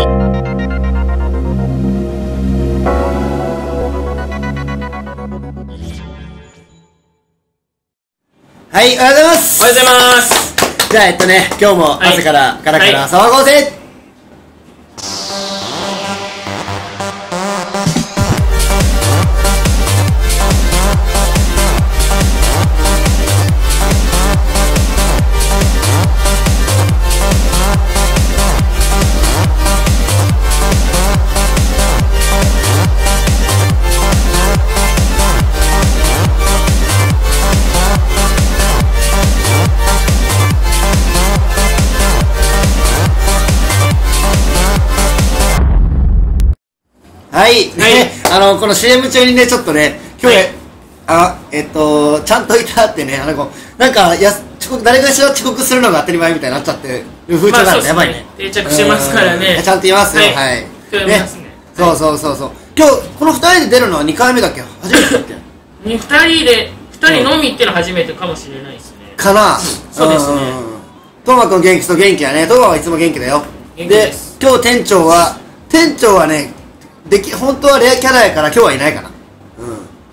はい、おはようございます。おはようございます。じゃあ、えっとね、今日もはい朝から、からかはいら騒ごね、あの、この CM 中にね、ちょっとね、今日、はい。あ、えっと、ちゃんといたってね、あの、こうなんか、やす遅刻、誰かしら遅刻するのが当たり前みたいになっちゃってる風潮なんで、まあそうっすね。やばいね。定着してますからね。うん。ちゃんと言いますよ、はい。ね。そうそうそうそう。今日、この二人で出るのは2回目だっけ？初めてだっけ？二人で二人のみってのは初めてかもしれないですね。かな？そうですね。トーマくん元気そう元気やね。トーマはいつも元気だよ。元気です。今日店長は店長はねでき本当はレアキャラやから今日はいないかな。う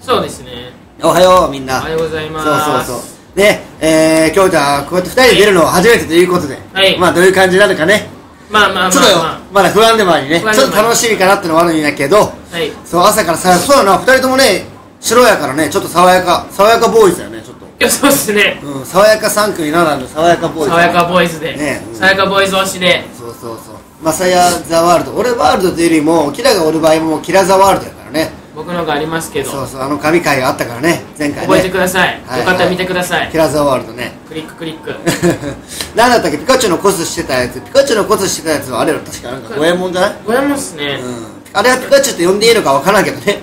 そうですね。ん。おはようみんな。おはようございます。そうそうそう。で、えー、今日じゃあこうやって二人で出るのは初めてということで、はい。まあどういう感じになるかね。まあまあまあちょっとよ、ままだ不安でもありね。不安でもあり。ちょっと楽しみかなってのはあるんだけどあはい。そう朝からさそうだな二人ともね白やからねちょっと爽やか爽やかボーイズだよねちょっと。いやそうですね。うん、爽やか3組ならぬ爽やかボーイズ。爽やかボーイズで。ね。うん。爽やかボーイズ推しで。そうそうそうマサヤ・ザ・ワールド。俺ワールドというよりもキラがおる場合もキラ・ザ・ワールドやからね。僕のがありますけど。そうそうあの神回があったからね前回ね。覚えてください。はい。よかったら見てください。キラ・ザ・ワールドね。クリッククリック。何だったっけ？ピカチュウのコスしてたやつ。ピカチュウのコスしてたやつはあれよ。確かなんか五右衛門じゃない？ございますね。うん。あれはピカチュウって呼んでいいのかわからんけどね。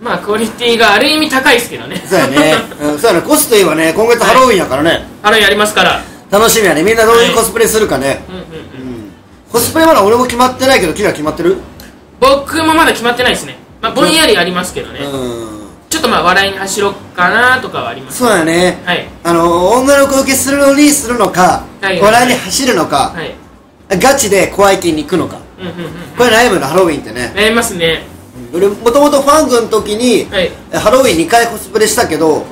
まあクオリティがある意味高いですけどね。そうやね、うん、そうやね。コスといえばね今月ハロウィンやからね、ハロウィンやりますから。楽しみやね。みんなどういうコスプレするかね、うんうんうんコスプレまだ俺も決まってないけどキラ決まってる？僕もまだ決まってないですね。まあぼんやりありますけどね。うん。ちょっとまあ笑いに走ろうかなとかはあります。そうやね、はい。あの女の子受けするのにするのか、はい。笑いに走るのか、はい。ガチで怖い気に行くのか。うんうんうんこれ悩むのハロウィンってね。やりますね。俺もともとファングの時に、はい。ハロウィン2回コスプレしたけど、も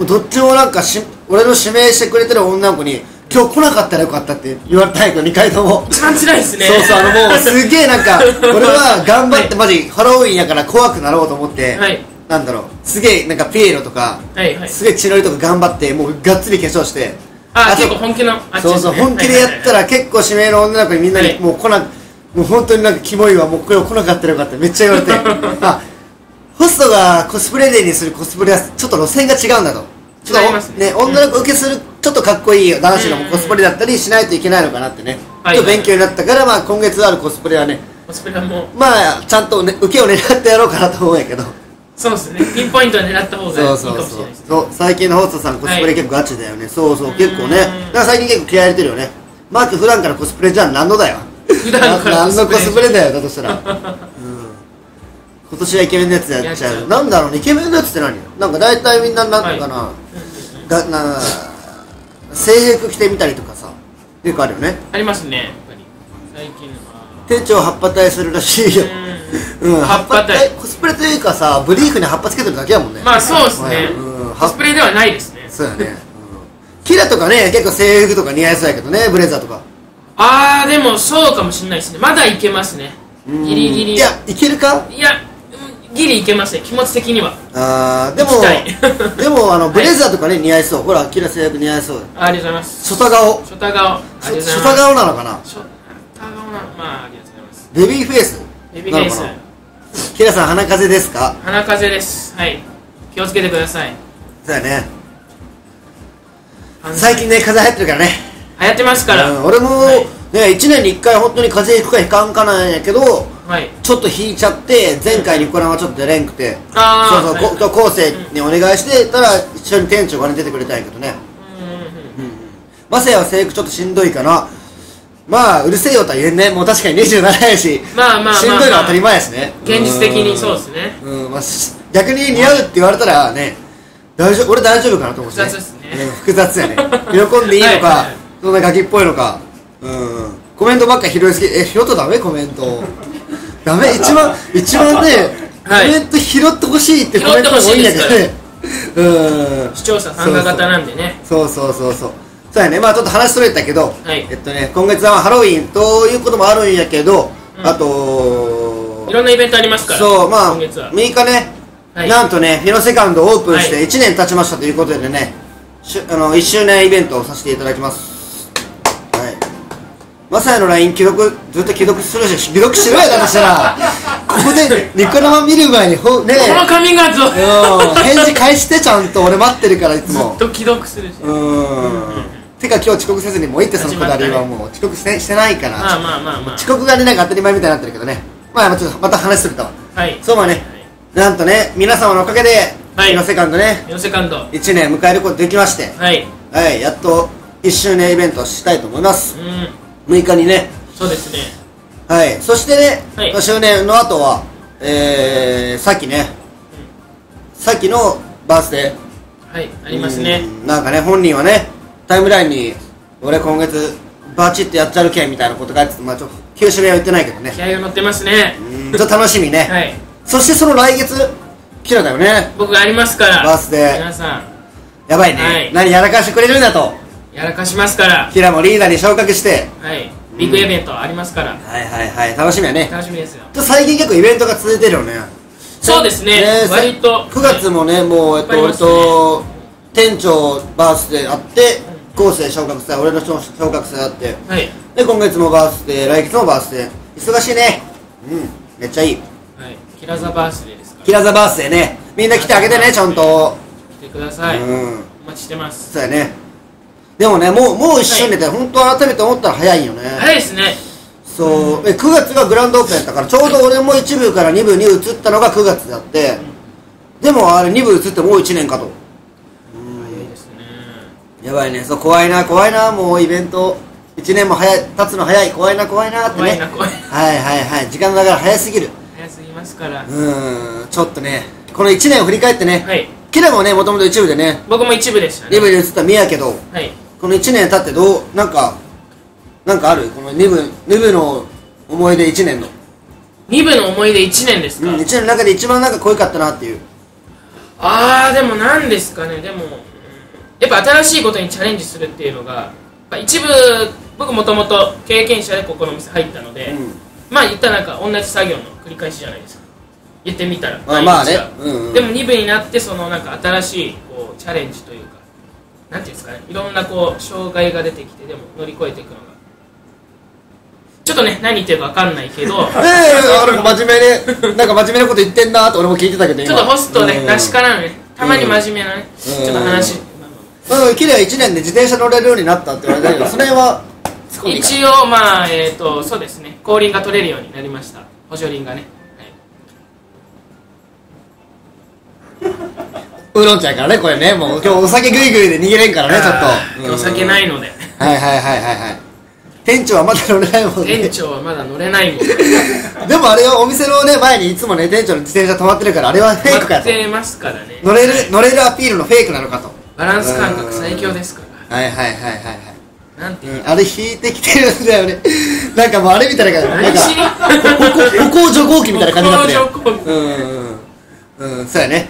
うどっちもなんかし俺の指名してくれてる女の子に今日来なかったらよかったって言われたんやけど2回とも。一番辛いですね。そうそうあのもうすげえなんか 俺は頑張ってはマジハロウィンやから怖くなろうと思って、はい。なんだろう。すげえなんかピエロとか、はいはい。すげえ血のりとか頑張ってもうがっつり化粧して。あと結構本気のあっちそうそう本気でやったら結構指名の女の子にみんなにはい。もう来なもう本当になんかキモいわもう今日来なかったらよかっためっちゃ言われて。あホストがコスプレデーにするコスプレはちょっと路線が違うんだとちょっとね。女の子受けするちょっとかっこいい男子のコスプレだったりしないといけないのかなってね。はい。ちょっと勉強になったからまあ今月あるコスプレはね。コスプレはもう。まあちゃんと、ね、受けを狙ってやろうかなと思うんやけど。そうですね。ピンポイントで狙った方がいいかそうそうそうもしれないですそう最近のホストさんコスプレはい結構ガチだよね、そうそう結構ね。だから最近結構気合い入れてるよね。マーク普段からコスプレじゃん何のだよ。普段からな何のコスプレだだよだとしたら、うん、今年はイケメンのやつやっちゃう。なんだろうねイケメンのやつって何なんか大体みんななんかな、がな制服着てみたりとかさよくあるよね。ありますねやっぱり。最近は。店長葉っぱ隊するらしいよ。うん、葉っぱ隊コスプレというかさブリーフに葉っぱつけてるだけやもんね。まあそうですね。うん。コスプレではないですね。そうやね、うん、キラとかね結構制服とか似合いそうやけどねブレザーとか。あーでもそうかもしれないですね。まだいけますね。うん。ギリギリ。いやいけるか？いやうんギリいけますね気持ち的には。あーでも でもあのブレザーとかね似合いそう。ほらキラ制服似合いそう。ありがとうございます。ショタ顔。ショタ顔ショタ顔なのかな？ショタ顔なまあありがとうございます。ベビーフェイス。ベビーフェイス。キラさん鼻風邪ですか？鼻風邪です。はい。気をつけてください。そうやね。鼻最近ね風邪入ってるからね。流行ってますから、うん、俺も、はい。ね1年に1回本当に風邪ひくかひかんかなんやけどはい。ちょっと引いちゃって前回ニコランはちょっと出れんくてあー。そうそう、はいこ後世にお願いしてたら一緒に店長がね出てくれたんやけどねうんうんうんマセヤは制服ちょっとしんどいかなまあうるせえよとは言えんねもう確かに27やしまあまあまあまあしんどいのは当たり前やしね現実的にそうですねうん、うんまあ、し逆に似合うって言われたらね大丈夫俺大丈夫かなと思って、複雑ですねうん複雑やね喜んでいいのか、はいそんなガキっぽいのかうんコメントばっか拾いすぎえ拾っとダメコメントダメ 一番一番ね、はい。コメント拾ってほしいってコメントが多いんだけどね。うん。視聴者参加型なんでね。そうそうそうそう。そうやね。まあちょっと話それたけど、はい。えっとね今月はハロウィンということもあるんやけど、うん。あといろんなイベントありますからそうまあ今月は。6日ね、はい。なんとねフィノセカンドオープンしてはい。1年経ちましたということでね、あの1周年イベントをさせていただきます。はいまさやの LINE 既読ずっと既読するし既読しろやだとしたら。ここでニコ生見る前にほね。このカミングアウト。うん返事返してちゃんと俺待ってるからいつも。ずっと既読するし。うーん。てか今日遅刻せずにもういいってそのくだりはもう遅刻してしてないから、まあまあまあまあ。遅刻がねなんか当たり前みたいになってるけどね。まあまあちょっとまた話すると。わはい。そうまあねなんとね皆様のおかげで、はい。セカンドねヨセカンド1年迎えることできまして。はい。はいやっと1周年イベントをしたいと思います。うん6日にね。そうですね。はい。そしてね、はい。周年の後はえー、さっきね、さっきのバースデー。はいありますね。うん。なんかね本人はねタイムラインに俺今月バチッとやっちゃるけんみたいなこと書いててまあちょっと九州弁は言ってないけどね。気合が乗ってますね。うん。ちょっと楽しみね、はい。そしてその来月キラだよね。僕がありますから。バースデー。皆さやばいね、はい。何やらかしてくれるんだと。んやらかしますから。キラもリーダーに昇格して。はい。ビッグイベントありますから。はいはいはい。楽しみやね。楽しみですよ。と最近結構イベントが続いてるよね。そうですね。割と。9月もねもうえっとねと店長バースデーあって後世昇格祭俺の昇格祭あって。はい。で今月もバースデー来月もバースデー。忙しいね。うん。めっちゃいい。はい。キラザバースデーですか。らキラザバースデーね。みんな来てあげてねちゃんと。来てください。うん。お待ちしてます。そうやねでもねもうもう一周年で本当改めて思ったら早いよね。早いですね。そう。え9月がグランドオープンやったからちょうど俺も1部から2部に移ったのが9月であって。でもあれ2部移ってもう1年かと。早いですね。やばいね。そう怖いな怖いな。もうイベント。1年も早い経つの早い。怖いな怖いなってね。怖いな怖いはいはいはい。時間だから早すぎる。早すぎますから。うーん。ちょっとねこの1年を振り返ってね、はい。キラもねもともと一部でね。僕も一部でしたね。2部に移ったミやけど。はいこの1年経ってどうなんかなんかある？この2部2部の思い出1年の、二部の思い出1年ですうん、か1年の中で一番なんか濃いかったなっていう。あーでも何ですかねでもうんやっぱ新しいことにチャレンジするっていうのが一部僕もともと経験者でここの店入ったので、うん。まあ言ったらなんか同じ作業の繰り返しじゃないですか。言ってみたらあまあね。うんうん。でも2部になってそのなんか新しいこうチャレンジというかなんていうんですかね。いろんなこう障害が出てきてでも乗り越えていくのが。ちょっとね何言ってるか分かんないけど。ええ俺も真面目で なんか真面目なこと言ってんなって俺も聞いてたけどちょっとホストね、うん。らしからぬねたまに真面目なね、うん。ちょっと話、うん。キラ1年で自転車乗れるようになったって言われたけどそれは一応まあえっ、とそうですね。後輪が取れるようになりました。補助輪がね、ウーロン茶やからねこれねもう。今日お酒グイグイで逃げれんからはい、ねちょっと。あー今日お酒ないので、はいはいはいはいはい。店長はまだ乗れないもんね。店長はまだ乗れないもん。でもあれはお店のね前にいつもね店長の自転車止まってるからあれはフェイクかと。待ってますからね。乗れる乗れるアピールのフェイクなのかと。バランス感覚最強ですから。はいはいはいはいはい。なんてうん、あれ引いてきてるんだよね。なんかもうあれみたいな感じ。なんか歩行徐行機みたいな感じになってるよ。歩行徐行機。うんうんうん。うんそうやね。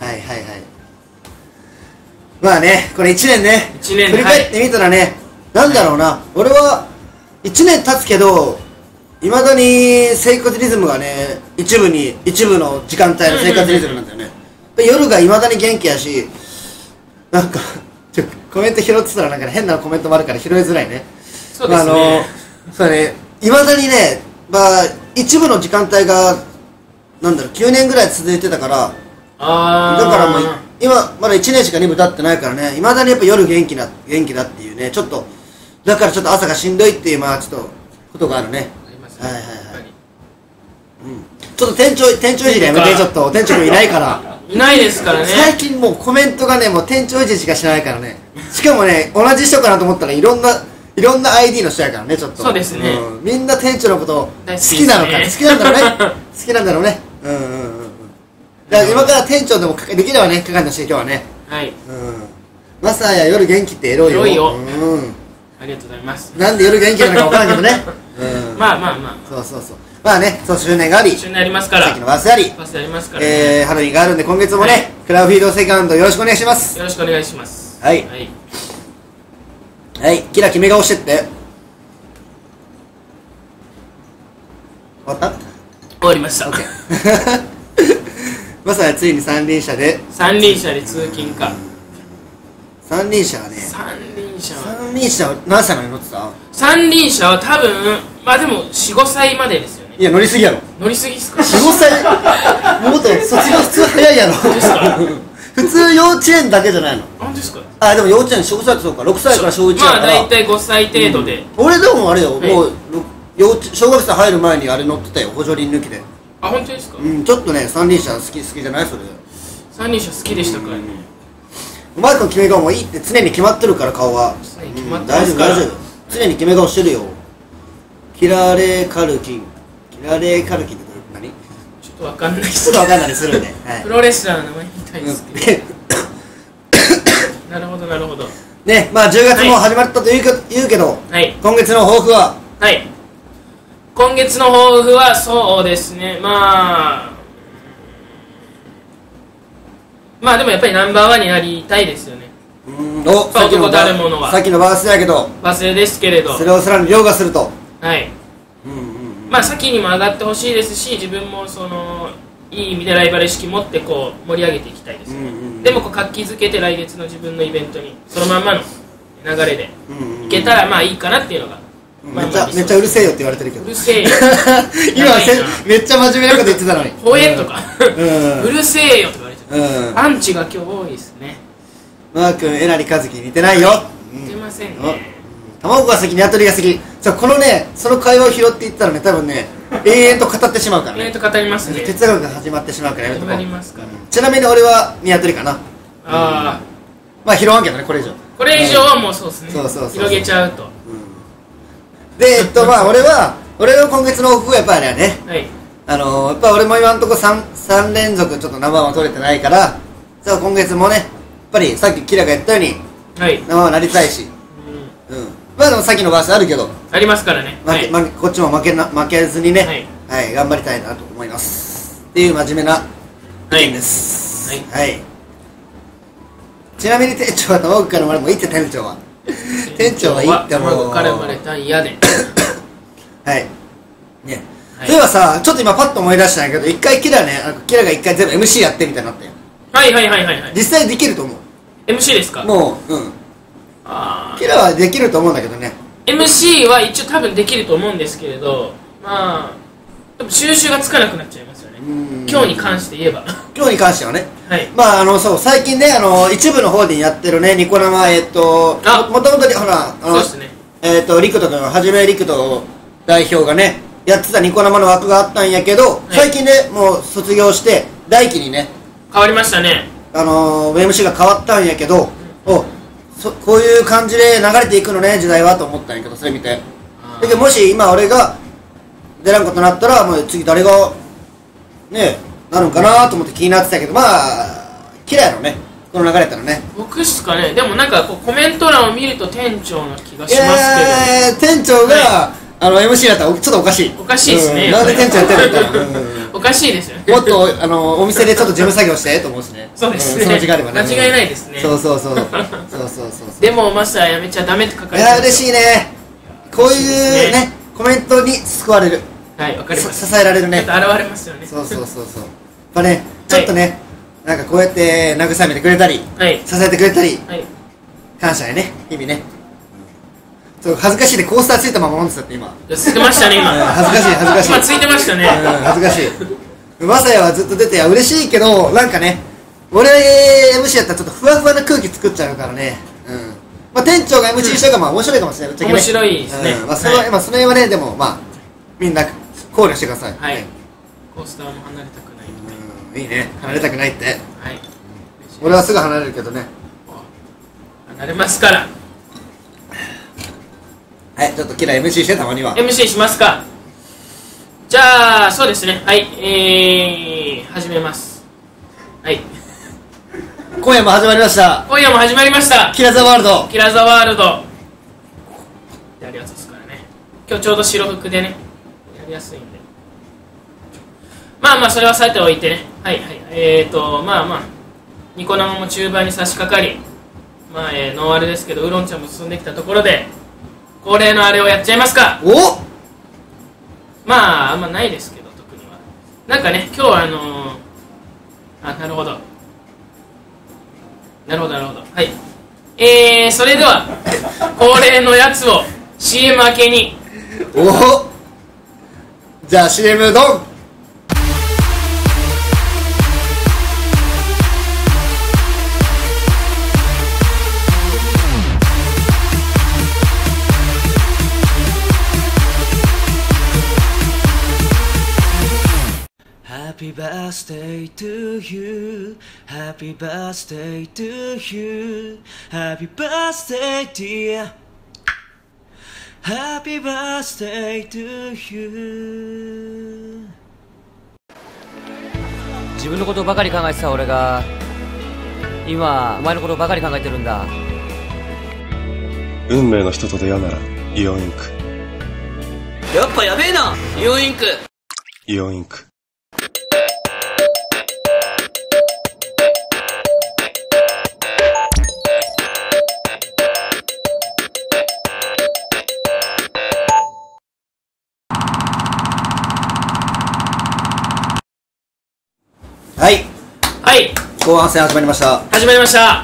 はいはいはいまあねこれ1年ね。一年振り返ってみたらね、なんだろうな。俺は1年経つけどいまだに生活リズムがね一部に一部の時間帯の生活リズムなんだよね、で夜がいまだに元気やしなんかちょ コメント拾ってたらなんか、ね、変なコメントもあるから拾いづらいね。そうですね、まあ、あのそうね。いまだにね、まあ、一部の時間帯がなんだろう9年ぐらい続いてたからだからもう今まだ1年しか2部経ってないからね。いまだにやっぱ夜元気な元気だっていうね。ちょっとだからちょっと朝がしんどいっていうまあちょっとことがあるね。ありますね。はいはいはい。やっぱり。ちょっと店長店長いじりやめてちょっと。店長君いないから。いないですからね。最近もうコメントがねもう店長いじりしかしないからね。しかもね同じ人かなと思ったらいろんないろんな ID の人やからねちょっと。そうですね。ん。みんな店長のこと好きなのか好きなんだろうね。好きなんだろうね。うんうんうんうんだから今から店長でもかできればねかかんだし今日はね。はい。うん。マサヤ夜元気ってエロいよ。エロいよ。うん。ありがとうございます。なんで夜元気なのか分からんけどね。うん。まあまあまそうそうそう。まあねそう周年があり。あ一緒になりますから。さっきのバースあり。パスありますから、ねえー、ハロウィンがあるんで今月もね、はい。クラウフィードセカンドよろしくお願いします。よろしくお願いします。はい。はい、はい。キラ決め顔してって。終わった？終わりました。オ まさやついに三輪車で。三輪車で通勤か。三輪車はね。三輪車は。三輪車は何歳まで乗ってた？三輪車は多分まあでも45歳までですよね。いや乗りすぎやろ。乗りすぎっすか？45歳？もっと卒業普通早いやろ。ですか？普通幼稚園だけじゃないの。本当ですか？あでも幼稚園小学生そうか。6歳から小1だまあから、大体5歳程度で、俺でもあれよ、はい。もう幼稚小学生入る前にあれ乗ってたよ。補助輪抜きであ本当ですか、うんちょっとね三輪車好き好きじゃない？それ。三輪車好きでしたからね、お前の決め顔もいいって常に決まってるから顔は、はい決まってますから。大丈夫大丈夫。常に決め顔してるよ。キラレカルキン。キラレカルキンって何？ちょっとわかんないでちょすっとわかんないです。るんで、はい。プロレスラーの名前みたいですけど、うん。なるほどなるほど。ねまあ10月も始まったと言うけ,、言うけどはい。今月の抱負は？はい今月の抱負はそうですね。まあまあでもやっぱりナンバーワンになりたいですよね。うん。おさっきた。るものは。さっきのバースだけど。忘れですけれど。それをさらに凌駕すると。はい。うんうんまあ先にも上がってほしいですし自分もそのいい意味でライバル意識持ってこう盛り上げていきたいです。よね、うんうんうん。でもこう活気づけて来月の自分のイベントにそのまんまの流れでうんうんいけたらまあいいかなっていうのが、まあめっちゃまあめっちゃうるせえよって言われてるけど。うるせえよ。今せめっちゃ真面目なこと言ってたのに。ほえとか、うん。うるせえよとか言われちゃうん。うパンチが今日多いですね。マー君えなりかずき似てないよ。うん。出ませんね。卵が先ニワトリが先さあこのねその会話を拾っていったらね多分ね永遠と語ってしまうからね。意外と語りますね。哲学が始まってしまうからやめ始とこう。まりますから、ちなみに俺はニワトリかな。ああまあ拾わんけどねこれ以上。これ以上はもうそうですね。そうそうそうそう。広げちゃうとでえっとまあ俺は俺の今月の抱負はやっぱりあれやね。はい。あのー、やっぱ俺も今のところ 3, 3連続ちょっとナンバーワン取れてないからさあ今月もねやっぱりさっきキラが言ったようにはい、ナンバーワンなりたいし。うん。うん。まあでもさっきのバースあるけど。ありますからね。負け、負けこっちも負けな負けずにねはい。はい、頑張りたいなと思います。っていう真面目なはい。意見です。はい。はい、ちなみに店長は卵から生まれもいいって店長は店長はいいってもう。から生まれた嫌ではいね、はいそういえばさちょっと今パッと思い出したんやけど一回キラねキラが一回全部 MC やってみたいなったよはいはいはいはいはい実際できると思う MC ですかもううんああキラはできると思うんだけどね MC は一応多分できると思うんですけれどまあ収集がつかなくなっちゃいます今日に関して言えば。今日に関してはね。はい。まああのそう最近ねあの一部の方でやってるねニコ生えっとあ。もともとほらあのそうですね。えっと陸斗君はじめ陸斗代表がねやってたニコ生の枠があったんやけど、い。最近ねもう卒業して大輝にね変わりましたね。あのー、MC が変わったんやけど、おそこういう感じで流れていくのね時代はと思ったんやけどそれ見て。だけどもし今俺が出らんことになったらもう次誰がねなるんかなと思って気になってたけどまあ嫌いやろね。この流れたらね。僕っすかね。でもなんかこうコメント欄を見ると店長な気がいしますやー店長が、はあの MC だったらちょっとおかしい。おかしいですね。うん。なんで店長やってるん おかしいですよ。ねもっとあのお店でちょっと事務作業してと思うしね。そうですね。んその時間あればね。間違いないですね。そうそうそう。そうそうそうそう。でもマスターやめちゃダメって書かいれてや嬉しいね。こういう嬉しいですね。コメントに救われるはいわかりますさ支えられるね。ちょっと現れますよね。そうそうそうそう。やっぱねちょっとね、なんかこうやって慰めてくれたりはい。支えてくれたりはい。感謝やね日々ね。そう恥ずかしいでコースターついたまま飲んでたって今。ついてましたねうん今恥ずかしい恥ずかしい。今ついてましたね。うん恥ずかしい。まさやはずっと出て嬉しいけどなんかね俺 MC やったらちょっとふわふわな空気作っちゃうからね。うん。まあ店長が MC したからまあ面白いかもしれない。ぶっちゃけね。面白いですね。うん。まあそれは、はいまあその辺はねでもまあみんな考慮してください。はい。コースターも離れたくないいいね。離れたくないって。はい。俺はすぐ離れるけどね。離れますから。はいちょっとキラ MC してたまには。MC しますか。じゃあそうですね。はい。えー、始めます。はい。今夜も始まりました。今夜も始まりました。キラザワールド。キラーザワールド。あるやつですからね。今日ちょうど白服でね。やりやすいんで。まあまあそれはさておいてね。はいはい。えーとまあまあ。ニコ生も中盤に差し掛かり。まあ、えー、ノンアルですけどウーロン茶も進んできたところで恒例のあれをやっちゃいますか。お！まああんまないですけど特には。なんかね今日はあのー、あなるほど。なるほどなるほど。はい。えー、それでは恒例のやつを CM 明けに。おじゃあ CM ドンハッピーバースデー to you Happy birthday to you Happy birthday dear Happy birthday to you. 自分のことばかり考えてた俺が今お前のことばかり考えてるんだ。運命の人と出会うならイオンインク。やっぱやべえなイオンインク。イオンインクはい。はい。後半戦始まりました。始まりました。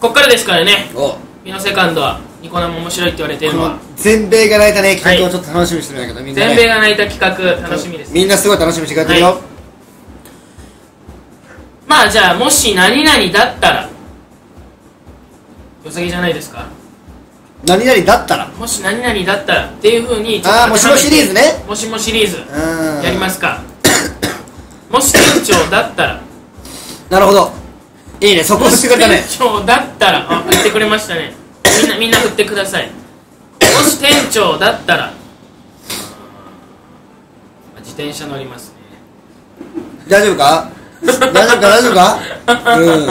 こっからですからね。お。ミノセカンドはニコ生面白いって言われてるこののは全米が泣いたね企画をちょっと楽しみにしてるんだけど、みんな、ね、全米が泣いた企画楽しみです。みんなすごい楽しみにしてくれてるよ、はい。まあじゃあもし何々だったら。よさぎじゃないですか。何々だったら。もし何々だったらっていうふうにあーもしもシリーズね。もしもシリーズ。うん。やりますかもし店長だったら。なるほど。いいね。そこもしてくれたね店長だったら。あ振ってくれましたね。みんなみんな振ってください。もし店長だったら。自転車乗りますね。大丈夫か？大丈夫か？大丈夫か？うん。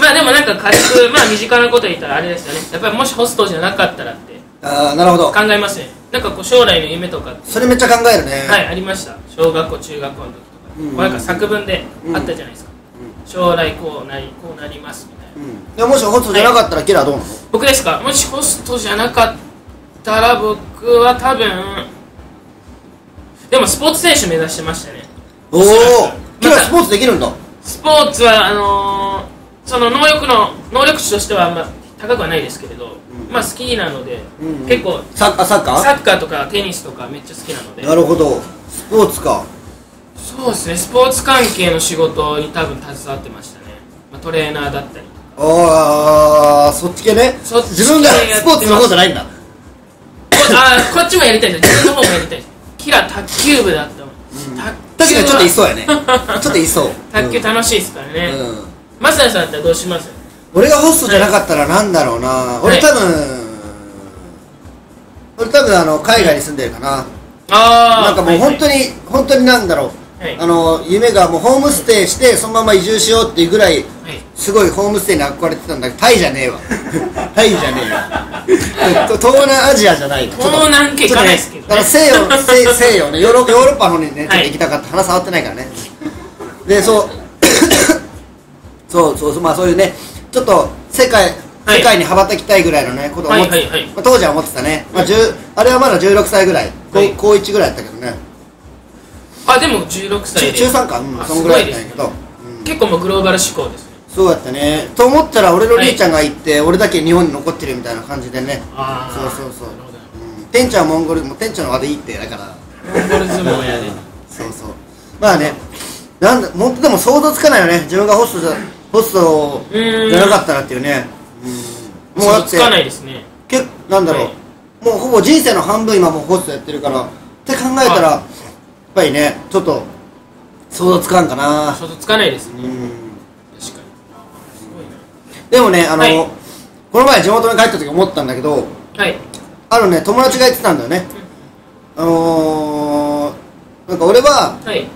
まあでもなんか軽くまあ身近なこと言ったらあれですよね。やっぱりもしホストじゃなかったらって。ああなるほど。考えますね。なんかこう将来の夢とかそれめっちゃ考えるね。はいありました。小学校中学校の時うなんか作文であったじゃないですか、将来こうなりこうなりますみたいな。うん、でももしホストじゃなかったらキラーどうなの、僕ですか？もしホストじゃなかったら僕は多分でもスポーツ選手目指してましたね。おおキラースポーツできるんだ。スポーツはあのーその能力の能力値としてはあんま高くはないですけれど、まあ好きなので、うん。うん結構サッカー？サッカーとかテニスとかめっちゃ好きなので。ーなるほど。スポーツかそうですね。スポーツ関係の仕事に多分携わってましたね、まあ、トレーナーだったりああそっち系ね。そっち系自分がスポーツの方じゃないんだ。こあーこっちもやりたいです自分の方もやりたい。ですキラ卓球部だったもん、卓球は確かにちょっといそうやね。ちょっといそう。卓球楽しいですからね、うん、うん。マサヤさんだったらどうします？俺がホストじゃなかったらなんだろうな、俺多分、俺多分あの海外に住んでるかな、ああなんかもう本当に、本当になんだろう、はいあの夢がもうホームステイしてそのまま移住しようっていうぐらいはい。すごいホームステイに憧れてたんだ。けどタイじゃねえわ。タイじゃねえわ。と東南アジアじゃない。東南系行かないですけどね。だから西洋西西洋ね。ヨーロッパの方にねちょっとはい行きたかった、話触ってないからね。でそう。そうそうそうまあそういうねちょっと世界はい。世界に羽ばたきたいぐらいのねことを思って、はいはいはい。まあ、当時は思ってたね、まあ、10あれはまだ16歳ぐらい。高,、はい。高1ぐらいだったけどねあでも16歳で。中中3か。うんあそんぐらいだったんやすけど、ごいですね。結構もうグローバル志向ですね。そうやったね。と思ったら俺の兄ちゃんが行って、俺だけ日本に残ってるみたいな感じでね。ああそうそうそう。うん。店長はモンゴルもう店長の話でいいってだから。モンゴル相撲やで。そうそう。まあね。なんだ本当でも想像つかないよね。自分がホストじゃホストじゃなかったらっていうね。うん。もうだってつかないですね。けなんだろう、はい。もうほぼ人生の半分今もうホストやってるから。って考えたら、ぱりねちょっと想像つかんかな。想像つかないですね。うん。確かに。すごいでもねあの、はい。この前地元に帰った時思ったんだけどなはい。あるね友達が言ってたんだよね、あのー、なんか俺ははい。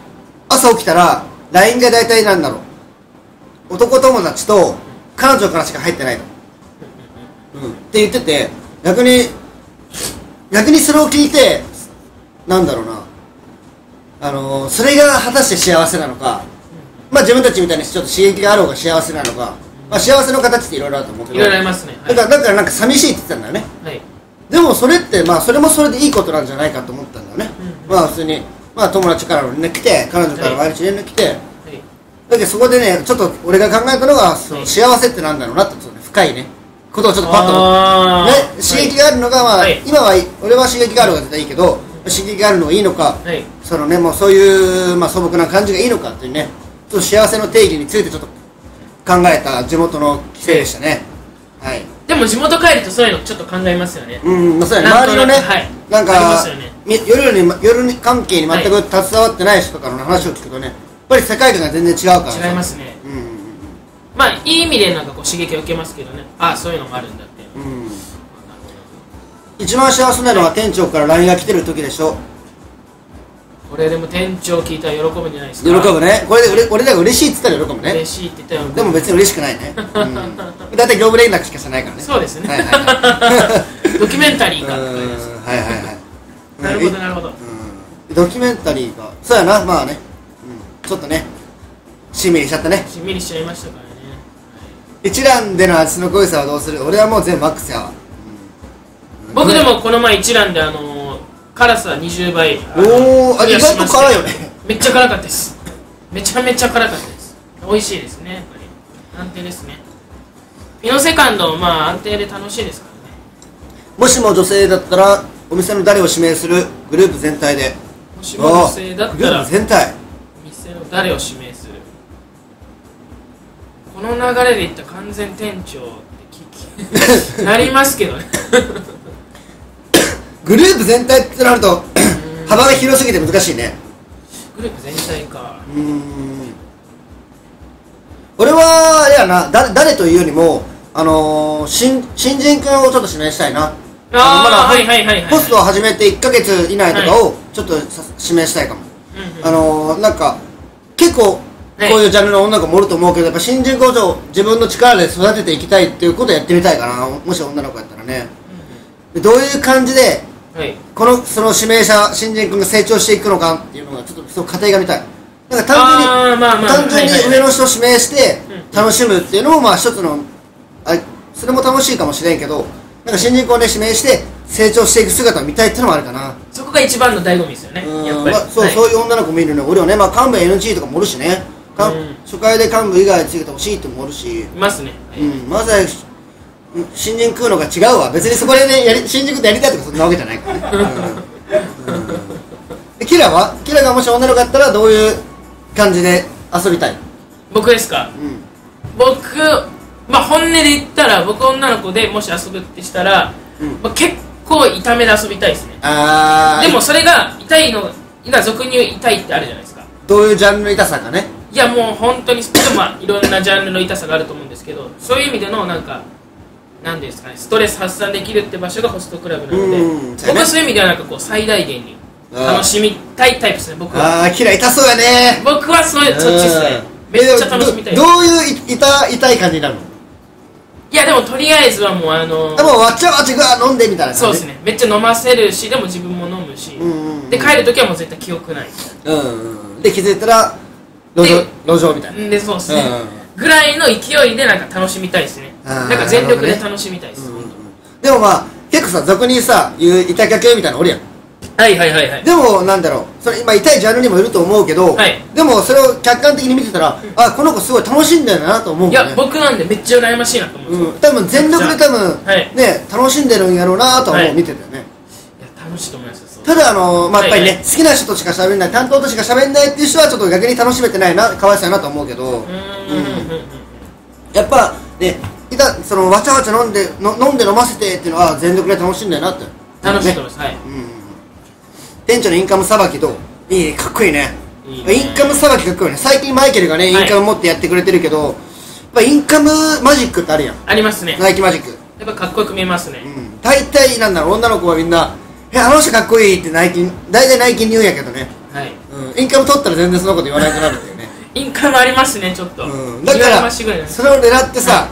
朝起きたら LINE が大体なんだろう。男友達と彼女からしか入ってないの、うん、って言ってて逆に逆にそれを聞いてなんだろうなあのーそれが果たして幸せなのかまあ自分たちみたいにちょっと刺激がある方が幸せなのか、まあ、幸せの形っていろいろあると思うけどいろいろありますね。はい。だからだからなんか寂しいって言ってたんだよね。はい。でもそれってまあそれもそれでいいことなんじゃないかと思ったんだよね、まあ普通にまあ友達からの連絡来て彼女から毎日連絡来て、はい。だけどそこでねちょっと俺が考えたのがそのはい。幸せってなんだろうなってね深いねことをちょっとパッとあー。ね刺激があるのがまあ、はい。今は俺は刺激があるのが絶対いいけど刺激があるのがいいのかはい。そのねもうそういう、まあ、素朴な感じがいいのかっていうねちょっと幸せの定義についてちょっと考えた地元の規制でしたね。はい。でも地元帰るとそういうのちょっやっぱ考えますよね。うんまあそうやね。周りのねはい。なんか夜に夜に関係に全く携わってない人とかの話を聞くとねやっぱり世界観が全然違うからさ。違いますね。うんうん。まあいい意味でなんかこう刺激を受けますけどね。ああそういうのもあるんだ一番幸せなのは店長から LINE が来てる時でしょ。これでも店長聞いたら喜ぶんじゃないです喜かぶね。これで俺俺らが嬉しいって言ったら喜ぶね。嬉しいって言ったら喜ぶ。でも別に嬉しくないね、うん、だいたい業務連絡しかしてないからね。そうですね。はいはいはドキュメンタリいーか。って書いてますうん。はいはいはい。なるほどなるほど。うん。ドキュメンタリーか。そうやな。まあね、うん、ちょっとね。しんみりしちゃったね。しんみりしちゃいましたからね。一覧での味の濃いさはどうする？俺はもう全部マックスやわ僕でもこの前一蘭であのー辛さ20倍。おーあ意外と辛いよね。めっちゃ辛かったです。めちゃめちゃ辛かったです。美味しいですねやっぱり。安定ですね。ピノセカンドまあ安定で楽しいですからね。もしも女性だったらお店の誰を指名する？グループ全体で。もしも女性だっグルーたらプ全体。店の誰を指名する？この流れでいったら完全店長って聞き なりますけどねグループ全体ってなると 幅が広すぎて難しいね。グループ全体か。うーん。俺はあれやな誰誰というよりもあのー、新新人君をちょっと指名したいな。あのまだあはいはいはいはい。ポストを始めて1ヶ月以内とかをちょっとさ指名したいかも、うんうん。あのー、なんか結構こうはいいうジャンルの女の子もおると思うけどやっぱ新人工場自分の力で育てていきたいっていうことをやってみたいかな。もし女の子やったらね。でどういう感じではい。このその指名者新人君が成長していくのかっていうのがちょっとその過程が見たい。なんか単純に、まあまあ単純に上の人を指名してうん楽しむっていうのもまあ一つのあそれも楽しいかもしれんけどなんか新人君をね指名して成長していく姿を見たいっていうのもあるかな。そこが一番の醍醐味ですよねうん。やっぱり、まあそう、はい。そういう女の子もいるの俺はね、まあ、幹部 NG とかもおるしね、うん。初回で幹部以外つけてほしいってもおるし、いますね、はい。うん、まずは新人食うのが違うわ。別にそこでねやり新人食ってやりたいとかそんなわけじゃないからね、うん。うん。でキラは？キラがもし女の子だったらどういう感じで遊びたい、僕ですか？うん、僕まあ本音で言ったら僕女の子でもし遊ぶってしたら、うん。まあ、結構痛めで遊びたいですね。でもそれが痛いのが俗に言う痛いってあるじゃないですか。どういうジャンルの痛さかね。いやもう本当にまあいろんなジャンルの痛さがあると思うんですけどそういう意味でのなんかなんですかねストレス発散できるって場所がホストクラブなのでうん僕はそういう意味ではなんかこう最大限に楽しみたいタイプですね僕は。ああキラ痛そうやね。僕はそういうそっちですね。うん。めっちゃ楽しみたいどどういうい痛痛い感じになるの？いやでもとりあえずはもうあのでもわっちゃわっちゃぐわ飲んでみたいなそうですね。めっちゃ飲ませるしでも自分も飲むし、うんうんうん。で帰る時はもう絶対記憶ない。うんうん。うんで気づいたら路上で路上みたいな。んでそうですね、うん。うんうんぐらいの勢いでなんか楽しみたいですねなんか全力で楽しみたいです、でもまあ結構さ俗にさ言う痛客みたいなのおるやん。はいはいはいはい。でもなんだろう。それ今痛いジャンルにもいると思うけど、はい。でもそれを客観的に見てたら、あこの子すごい楽しんでるなと思うね。や僕なんでめっちゃ羨ましいなと思う。うん、多分全力で多分、はい。ね楽しんでるんやろうなとは思う、はい見てたよねい。や楽しいと思いますただあのまあやっぱりね、はいはい。好きな人としか喋れない担当としか喋れないっていう人はちょっと逆に楽しめてないなかわいそうやなと思うけど、うーんうんうん。うん。やっぱねいたそのわちゃわちゃ飲んでの飲んで飲ませてっていうのは全力で楽しんだよなって。楽しいとね思います、はい。うん。店長のインカムさばきどういいねかっこいいね。いいね。インカムさばきかっこいいね。最近マイケルがねイはい。ンカム持ってやってくれてるけど、やっぱインカムマジックってあるやん。ありますね。ナイキマジック。やっぱかっこよく見えますね、うん。大体なんだろう女の子はみんな「えあの人かっこいい」ってナイキ大体ナイキに言うんやけどね、はい。うん、インカム取ったら全然そのこと言わなくなるっていうね、インカムありますねちょっと、うん、だか羨らそれを狙ってさ、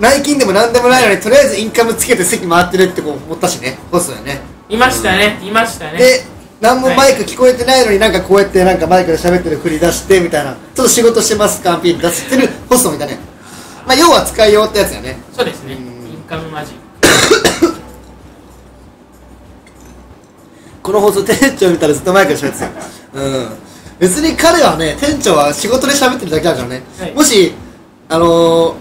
内勤でも何でもないのにとりあえずインカムつけて席回ってるってこう思ったしね。ホストだよね。いましたね。いましたね。で何もマイク聞こえてないのになんかこうやってなんかマイクで喋ってる振り出してみたいな。ちょっと仕事してますかアピール出してるホストみたいなまあ要は使いようってやつやね。そうですね。イうん。ンカムマジ この放送店長見たらずっとマイクで喋ってたよ。うん。別に彼はね店長は仕事で喋ってるだけだからね、はい。もしあのー、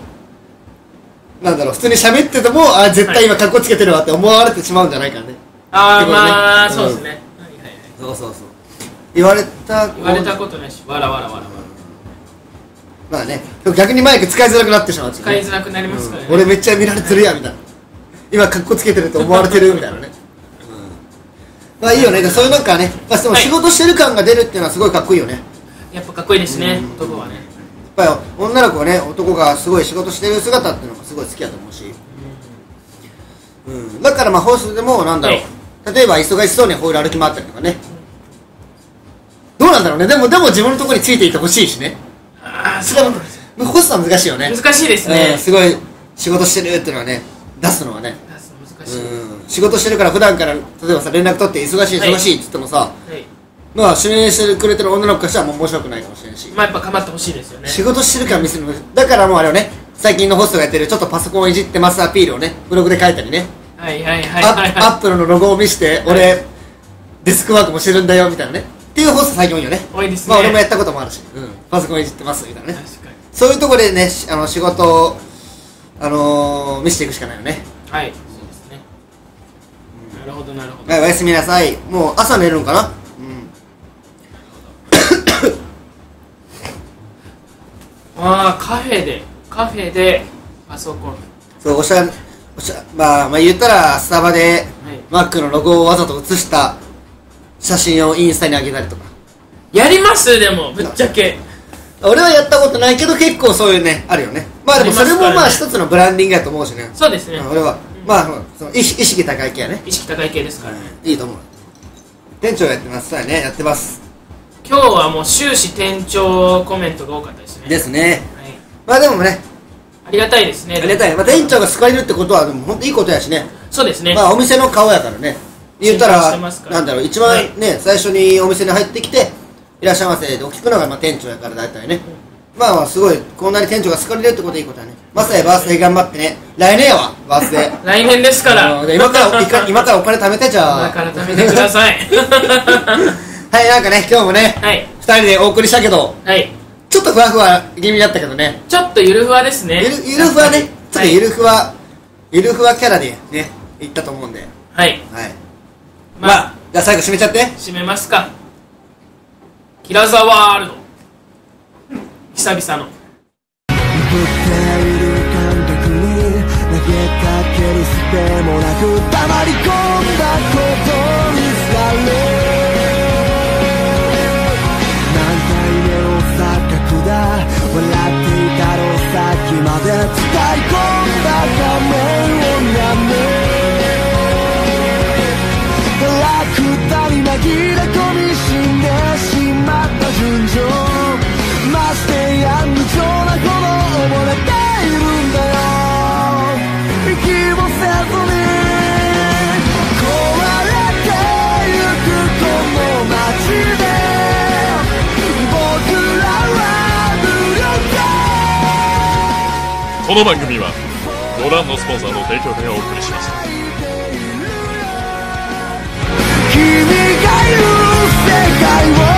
なんだろう普通に喋っててもあ絶対今格好つけてるわって思われてしまうんじゃないからね。ああまあうん。そうですね。はいはいはい。そうそうそう。言われた言われたことないしわらわらわらわら。まあね逆にマイク使いづらくなってしまうね。使いづらくなりますからね、うん。俺めっちゃ見られてるやんみたいな。今格好つけてると思われてるみたいなね、うん、まあいいよね。でそういうなんかね、まあ、でもはい。仕事してる感が出るっていうのはすごいかっこいいよね。やっぱかっこいいですねうん。男はねぱり女の子はね男がすごい仕事してる姿っていうのがすごい好きだと思うし、うん、だからまあホースでもなんだろう、はい例えば忙しそうにホイール歩き回ったりとかね。どうなんだろうね。でもでも自分のところについていてほしいしね。ああそれはホストは難しいよね。難しいですうん。ねすごい仕事してるっていうのはね出すのはね。出すの難しい、うん。仕事してるから普段から例えばさ連絡取って忙しいはい忙しいって言ってもさ、はいまあ指名してくれてる女の子からしたらもう面白くないかもしれないし、まあやっぱ構ってほしいですよね。仕事してるから見せるのだからもうあれをね最近のホストがやってるちょっとパソコンをいじってますアピールをねブログで書いたりね、はいはいはいアはい。ップアップルのロゴを見して俺、デスクワークもしてるんだよみたいなね。っていうホスト最近多いよね。多いですね。まあ俺もやったこともあるし、うん、パソコンいじってますみたいなね。確かに。そういうところでねしあの仕事をあのー、見せていくしかないよね。はい。そうですね、なるほどなるほど。はい、おやすみなさい。もう朝寝るんかなうん。ああカフェでカフェでパソコンそう、おしゃ、おしゃ、まあ、まあ言ったら、スタバで、マックのロゴをわざと写した写真をインスタに上げたりとか。やります？でもぶっちゃけ俺はやったことないけど、結構そういうね、あるよね。まあでもそれもまあ一つのブランディングやと思うしね。そうですねうん俺は、まあ、その意識意識高い系やね。意識高い系ですからねいいと思う。店長やってます。そうやね、やってます。今日はもう終始店長コメントが多かったですね。ですね。はい、まあでもね、ありがたいですね。ありがたい。まあ店長が好かれるってことは、でも本当いいことやしね。そうですね、まあお店の顔やからね。言ったらなんだろう一番ね、最初にお店に入ってきていらっしゃいませで聞くのがまあ店長やから大体ね、まあまあすごいこんなに店長が好かれるってことはいいことやね。まさやバースデー頑張ってね。来年やわバースデー 来年ですから。今から今からお金貯めてじゃあ。今から貯めてください はいなんかね今日もね、はい。二人でお送りしたけどはい。ちょっとふわふわ気味だったけどね。ちょっとゆるふわですね。ゆるゆるふわね。ちょっとゆるふわ、ゆるふわキャラでねいったと思うんで。はい、はい。まあ、じゃあ最後締めちゃって。締めますか。キラザワールド。久々の。ぶっている感覚に投げかけるもなく溜まり込んこの番組はご覧のスポンサーの提供でお送りしました君がいる世界を